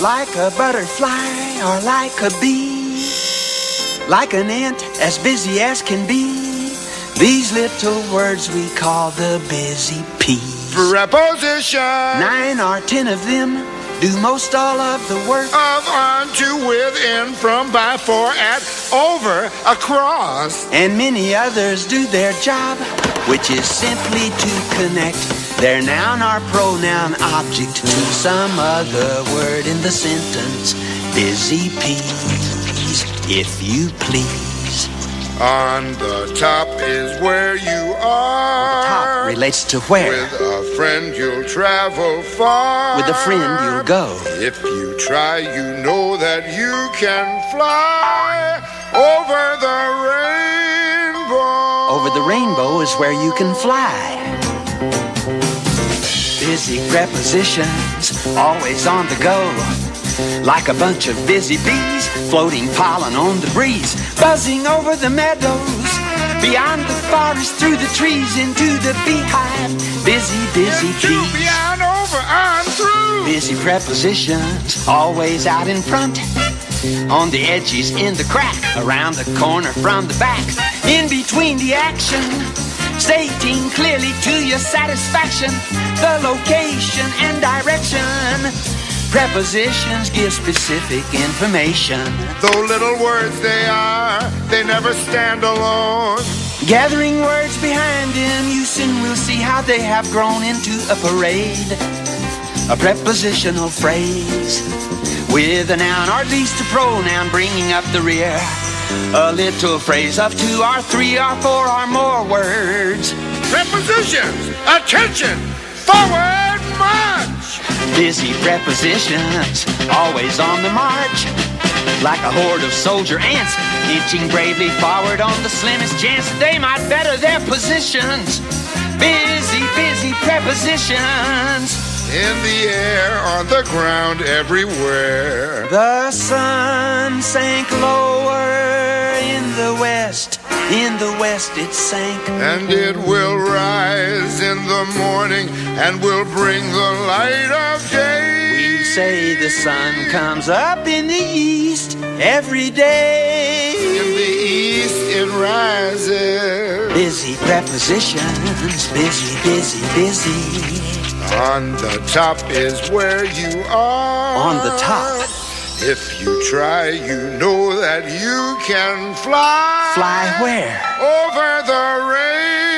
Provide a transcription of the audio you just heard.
Like a butterfly or like a bee. Like an ant as busy as can be. These little words we call the busy peas. Preposition. Nine or ten of them do most all of the work. Of, on, to, with, in, from, by, for, at, over, across. And many others do their job, which is simply to connect their noun or pronoun object to some other word in the sentence. Busy peas, if you please. On the top is where you are. Top relates to where. With a friend you'll travel far. With a friend you'll go. If you try, you know that you can fly over the rainbow. Over the rainbow is where you can fly. Busy prepositions, always on the go. Like a bunch of busy bees, floating pollen on the breeze, buzzing over the meadows, beyond the forest, through the trees, into the beehive. Busy, busy Into, bees. beyond, over, on, through. Busy prepositions, always out in front. On the edges, in the crack, around the corner, from the back, in between the action. Stating clearly to your satisfaction the location and direction. Prepositions give specific information. Though little words they are, they never stand alone. Gathering words behind them, you soon will see how they have grown into a parade. A prepositional phrase with a noun or at least a pronoun bringing up the rear. A little phrase of two or three or four or more words. Prepositions, attention, forward march. Busy prepositions, always on the march. Like a horde of soldier ants, inching bravely forward on the slimmest chance that they might better their positions. Busy, busy prepositions. In the air, on the ground, everywhere. The sun sank lower in the west. In the west it sank. And it will rise in the morning and will bring the light of day. We say the sun comes up in the east every day. In the east it rises. Busy prepositions, busy, busy, busy. On the top is where you are. On the top. If you try, you know that you can fly. Fly where? Over the rain.